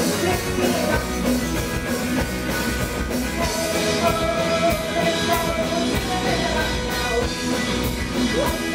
you.